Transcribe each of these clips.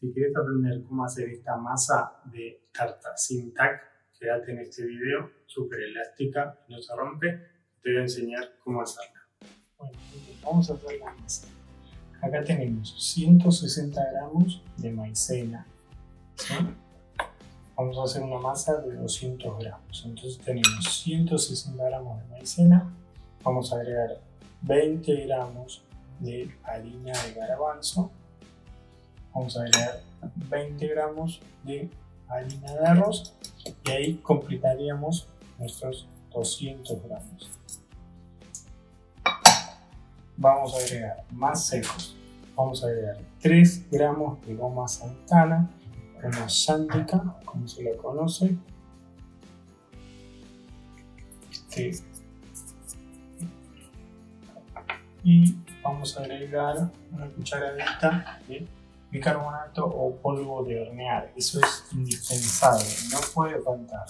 Si quieres aprender cómo hacer esta masa de tarta sin tac, quédate en este video, súper elástica, no se rompe, te voy a enseñar cómo hacerla. Bueno, vamos a hacer la masa. Acá tenemos 160 gramos de maicena. Vamos a hacer una masa de 200 gramos. Entonces tenemos 160 gramos de maicena. Vamos a agregar 20 gramos de harina de garbanzo vamos a agregar 20 gramos de harina de arroz y ahí completaríamos nuestros 200 gramos. Vamos a agregar más secos. Vamos a agregar 3 gramos de goma santana, goma sándica, como se le conoce. Este. Y vamos a agregar una cucharadita de bicarbonato o polvo de hornear. Eso es indispensable, no puede faltar.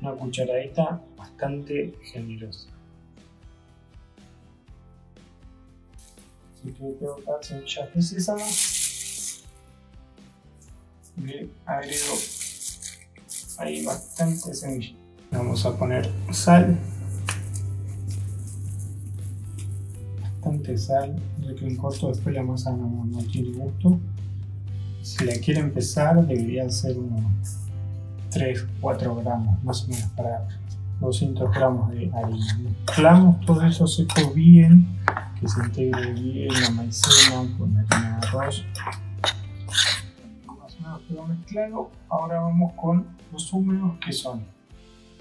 Una cucharadita bastante generosa. Que tengo acá semillas de sésamo. Le agrego ahí bastante semilla. Vamos a poner sal bastante sal, que en corto después la masa no, no tiene gusto. Si la quiere empezar, debería ser unos 3-4 gramos, más o menos, para 200 gramos de harina. Mezclamos todo eso seco bien, que se integre bien la maicena con la harina de arroz. Más o menos todo mezclado. Ahora vamos con los húmedos que son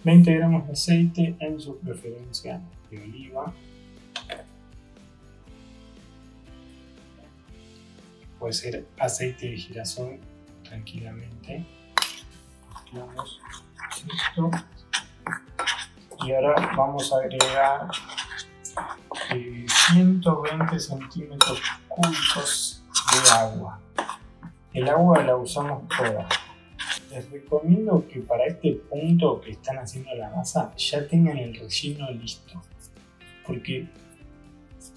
20 gramos de aceite en su preferencia de oliva, puede ser aceite de girasol tranquilamente. Mezclamos esto. Y ahora vamos a agregar 120 eh, centímetros cúbicos de agua. El agua la usamos toda. Les recomiendo que para este punto que están haciendo la masa ya tengan el relleno listo. Porque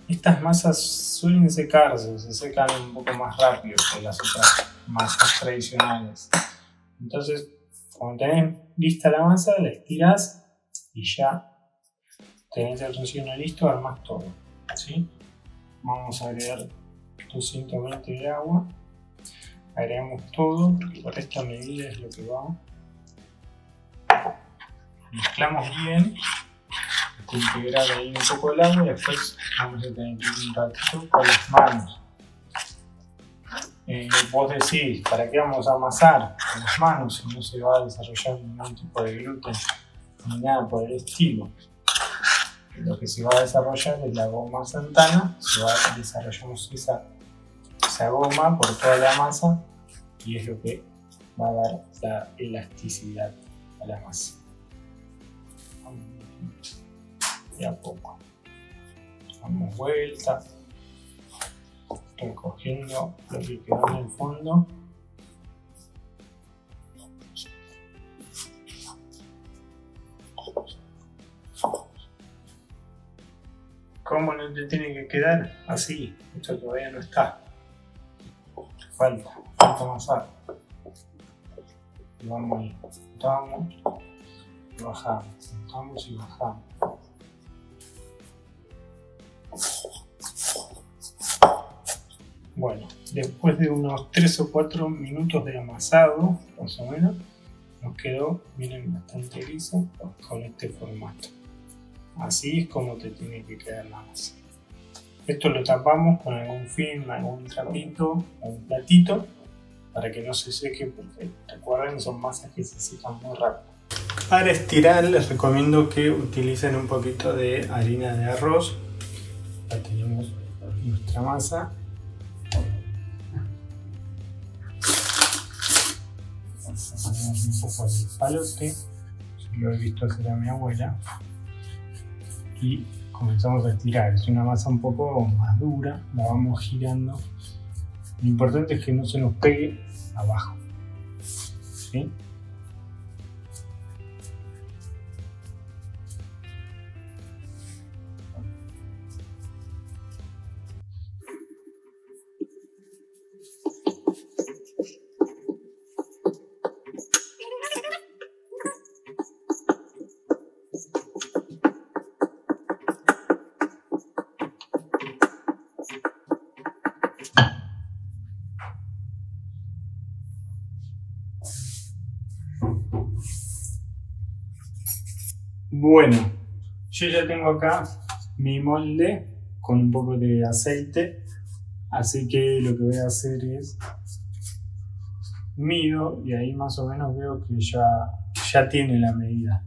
estas masas suelen secarse, se secan un poco más rápido que las otras masas tradicionales. Entonces, cuando tenés lista la masa, la estiras y ya tenés el relleno listo, armas todo. ¿sí? Vamos a agregar 220 de agua, agregamos todo, por esta medida es lo que va. Mezclamos bien integrar ahí un poco el agua y después vamos a tener que un ratito con las manos. Eh, vos decís, ¿para qué vamos a amasar con las manos si no se va a desarrollar ningún tipo de gluten ni nada por el estilo? Lo que se va a desarrollar es la goma santana, se va a esa, esa goma por toda la masa y es lo que va a dar la elasticidad a la masa de a poco. Damos vuelta, recogiendo lo que quedó en el fondo. ¿Cómo no te tiene que quedar? Así, esto todavía no está. Falta, falta amasar. Vamos y bajamos, bajamos y bajamos. Bueno, después de unos 3 o 4 minutos de amasado, más o menos, nos quedó, miren, bastante liso con este formato. Así es como te tiene que quedar la masa. Esto lo tapamos con algún film, algún trapito un platito para que no se seque porque recuerden son masas que se secan muy rápido. Para estirar les recomiendo que utilicen un poquito de harina de arroz. Ya tenemos nuestra masa un poco de palote, lo he visto hacer a mi abuela, y comenzamos a estirar. Es una masa un poco más dura, la vamos girando. Lo importante es que no se nos pegue abajo. Bueno, yo ya tengo acá mi molde con un poco de aceite, así que lo que voy a hacer es mido y ahí más o menos veo que ya, ya tiene la medida.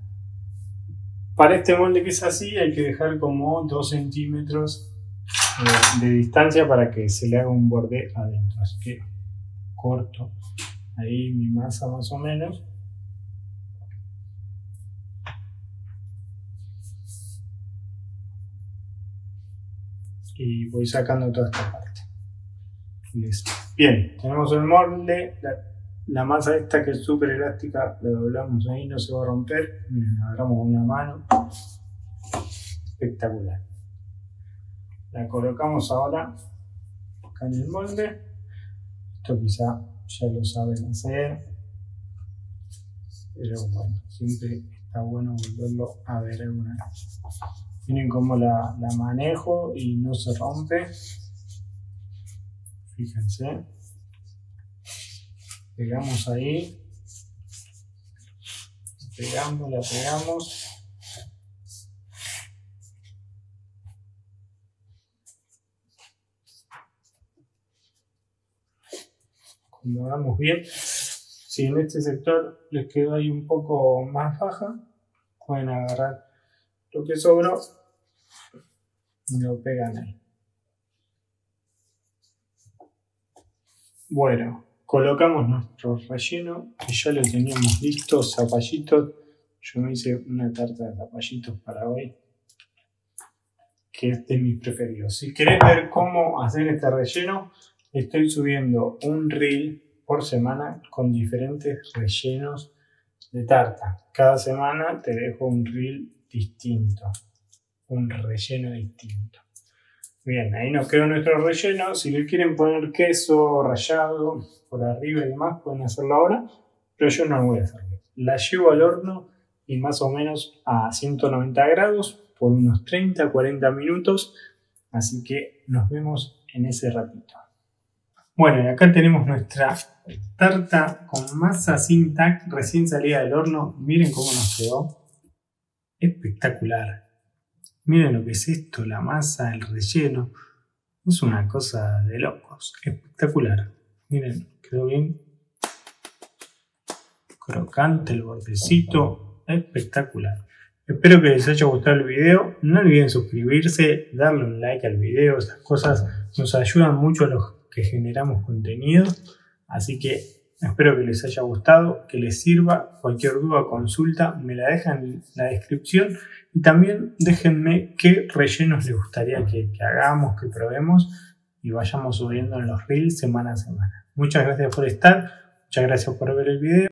Para este molde que es así hay que dejar como 2 centímetros eh, de distancia para que se le haga un borde adentro. Así que corto ahí mi masa más o menos. Y voy sacando toda esta parte. Listo. Bien, tenemos el molde, la, masa esta que es súper elástica, la doblamos ahí, no se va a romper. Miren, agarramos una mano. Espectacular. La colocamos ahora acá en el molde. Esto quizá ya lo saben hacer. Pero bueno, siempre está bueno volverlo a ver alguna vez. Miren cómo la, manejo y no se rompe. Fíjense. Pegamos ahí. Pegamos, la pegamos. acomodamos bien. Si en este sector les quedó ahí un poco más baja, pueden agarrar lo que sobró lo pegan ahí. Bueno, colocamos nuestro relleno, que ya lo teníamos listo, zapallitos. Yo me hice una tarta de zapallitos para hoy, que es de mis preferidos. Si querés ver cómo hacer este relleno, estoy subiendo un reel por semana con diferentes rellenos de tarta. Cada semana te dejo un reel distinto, un relleno distinto. Bien, ahí nos quedó nuestro relleno. Si le quieren poner queso rallado por arriba y demás, pueden hacerlo ahora, pero yo no lo voy a hacerlo. La llevo al horno y más o menos a 190 grados por unos 30-40 minutos. Así que nos vemos en ese ratito. Bueno, y acá tenemos nuestra tarta con masa sin tac recién salida del horno. Miren cómo nos quedó. Espectacular. Miren lo que es esto, la masa, el relleno. Es una cosa de locos. Espectacular. Miren, quedó bien. Crocante el bordecito. Espectacular. Espero que les haya gustado el video. No olviden suscribirse, darle un like al video. Esas cosas nos ayudan mucho a los que generamos contenido. Así que espero que les haya gustado, que les sirva. Cualquier duda o consulta me la dejan en la descripción. Y también déjenme qué rellenos les gustaría que, que hagamos, que probemos y vayamos subiendo en los reels semana a semana. Muchas gracias por estar, muchas gracias por ver el video.